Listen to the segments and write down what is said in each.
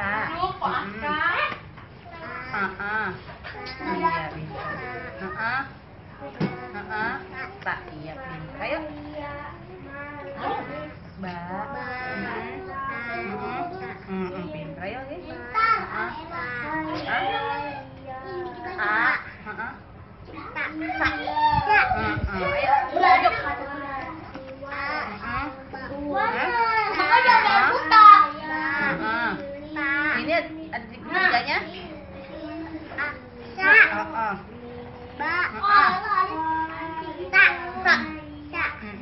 sa. Mm. Ah, ah. Iya, pintar. Ah, ah. Ah, ah. Sa, iya, pintar. Ayo. Ba. Mm. Mm, mm, pintar. Ayo. Ah, ah. Ah. Ah, ah. Sa. Mm, mm. Ayo. Yuk. Makanya ada buta. Ah, ah. Ini ada di ketiganya? Ah, ah. Sa. Mm,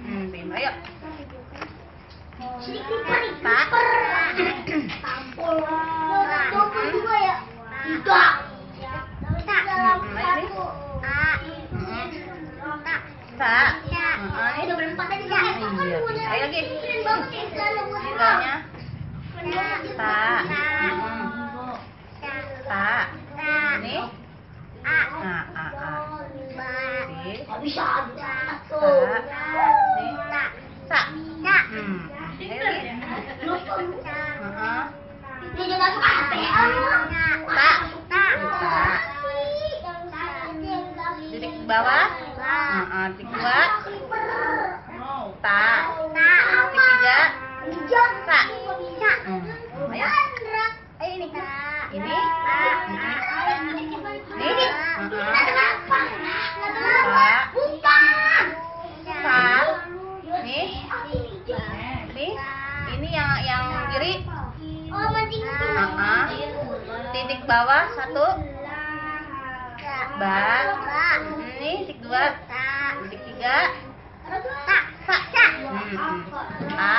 mm, pintar. Ayo. Sa. Ah, ini. Iya. Ayo lagi. Tiganya. Sa. Mm, Sa. Ini. Ah, ah, ah. Oke. Bisa. Hmm. Ah, ah. Dia jangan suka HP. Titik bawah. Ah, ah. Titik dua. Nih. Ini yang yang kiri. Ah, ah. Titik bawah satu. Ba. Ini titik dua. Titik tiga. Sa. Hmm. hmm. A.